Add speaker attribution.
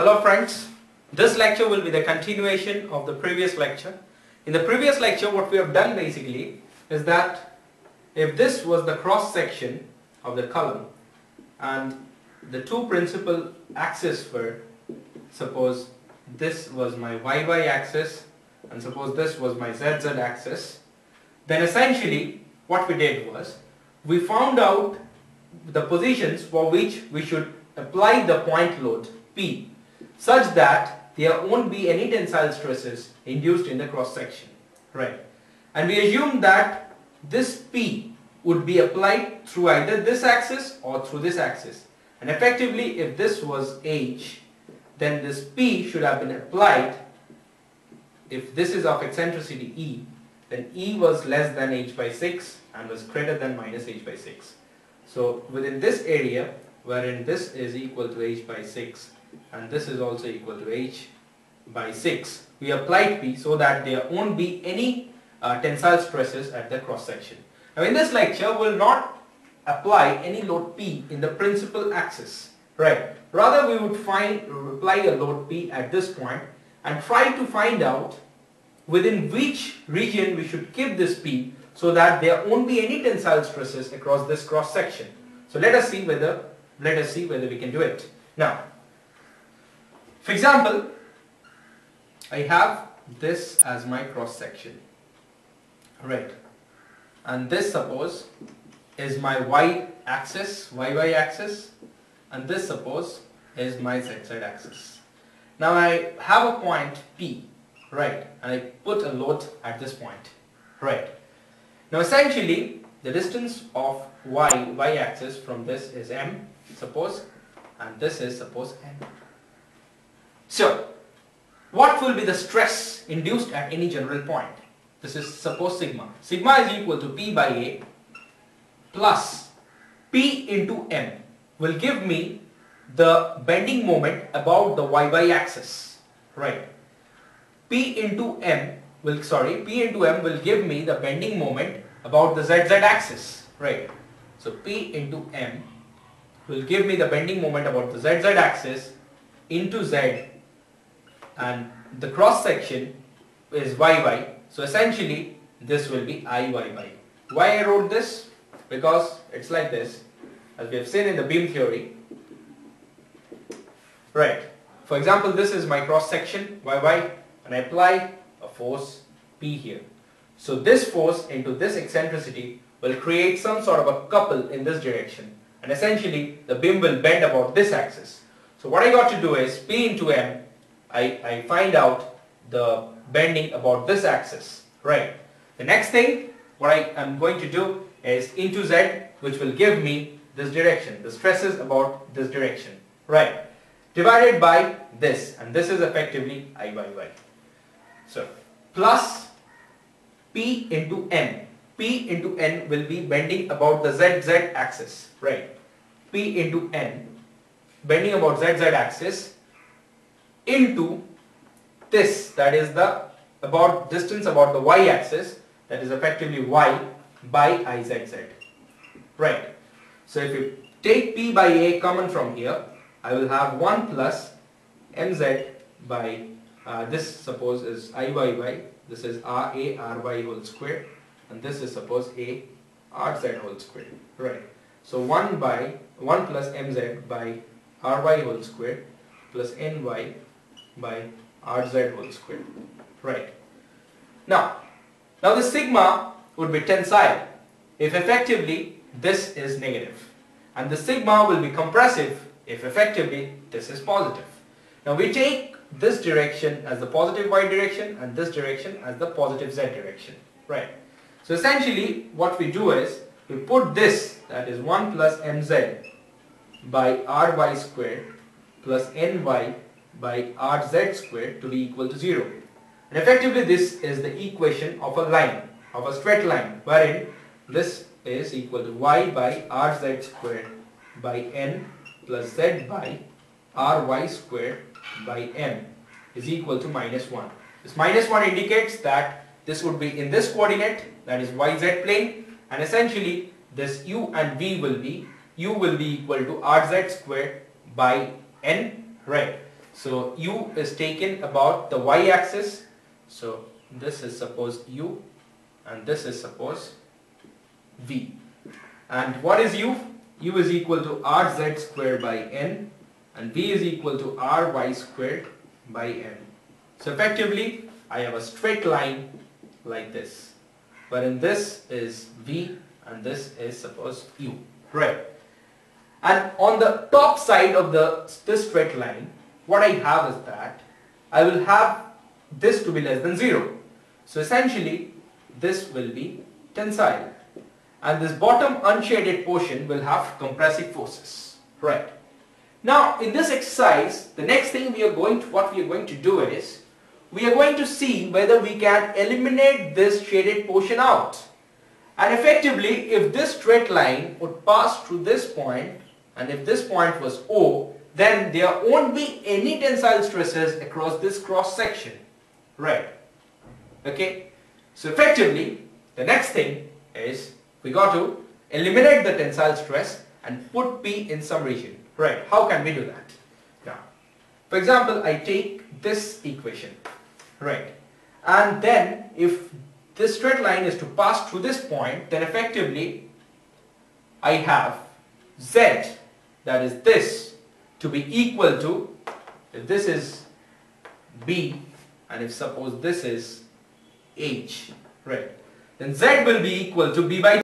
Speaker 1: Hello friends, this lecture will be the continuation of the previous lecture. In the previous lecture what we have done basically is that if this was the cross section of the column and the two principal axes were suppose this was my YY axis and suppose this was my ZZ axis then essentially what we did was we found out the positions for which we should apply the point load P such that there won't be any tensile stresses induced in the cross section right? And we assume that this P would be applied through either this axis or through this axis. And effectively if this was H then this P should have been applied. If this is of eccentricity E then E was less than H by 6 and was greater than minus H by 6 so within this area wherein this is equal to h by 6 and this is also equal to h by 6 we applied P so that there won't be any uh, tensile stresses at the cross section. Now in this lecture we will not apply any load P in the principal axis right rather we would find apply a load P at this point and try to find out within which region we should keep this P so that there won't be any tensile stresses across this cross section. So let us see whether let us see whether we can do it. Now, for example, I have this as my cross section, right? And this suppose is my y axis, yy axis, and this suppose is my z axis. Now I have a point P, right? And I put a load at this point, right? Now essentially the distance of y, y axis from this is m suppose and this is suppose n. So what will be the stress induced at any general point? This is suppose sigma. Sigma is equal to P by A plus P into M will give me the bending moment about the y axis. Right. P into M will sorry P into M will give me the bending moment about the ZZ axis right so P into M will give me the bending moment about the ZZ axis into Z and the cross section is YY so essentially this will be IYY why I wrote this? Because it's like this. As we have seen in the beam theory. Right. For example this is my cross section YY and I apply a force P here. So this force into this eccentricity will create some sort of a couple in this direction. And essentially the beam will bend about this axis. So what I got to do is P into M, I, I find out the bending about this axis, right. The next thing what I am going to do is into Z which will give me this direction, the stresses about this direction, right, divided by this and this is effectively I by Y. So plus P into N. P into N will be bending about the ZZ axis, right? P into N bending about ZZ axis into this that is the about distance about the Y axis that is effectively Y by IZZ, right? So if you take P by A common from here, I will have 1 plus MZ by uh, this suppose is IYY, this is RA RY whole square and this is suppose A RZ whole square, right. So 1 by 1 plus MZ by RY whole square plus NY by RZ whole square, right. Now, now the sigma would be tensile if effectively this is negative and the sigma will be compressive if effectively this is positive. Now we take this direction as the positive y direction and this direction as the positive z direction. Right. So essentially what we do is we put this that is 1 plus mz by ry square plus ny by rz squared to be equal to 0. And effectively this is the equation of a line, of a straight line wherein this is equal to y by rz squared by n plus z by ry squared by m is equal to minus 1. This minus 1 indicates that this would be in this coordinate that is yz plane and essentially this u and v will be u will be equal to rz squared by n right. So u is taken about the y-axis. So this is suppose u and this is suppose v. And what is u? u is equal to rz squared by n and v is equal to ry squared by n. So effectively I have a straight line like this. Wherein this is v and this is suppose u. Right. And on the top side of the this straight line, what I have is that I will have this to be less than 0. So essentially, this will be tensile. And this bottom unshaded portion will have compressive forces. Right. Now, in this exercise, the next thing we are going to, what we are going to do is, we are going to see whether we can eliminate this shaded portion out. And effectively, if this straight line would pass through this point, and if this point was O, then there won't be any tensile stresses across this cross section. Right. Okay. So effectively, the next thing is we got to eliminate the tensile stress and put P in some region. Right. How can we do that? Now, for example, I take this equation. Right. And then if this straight line is to pass through this point, then effectively I have z, that is this, to be equal to, if this is b, and if suppose this is h, right, then z will be equal to b by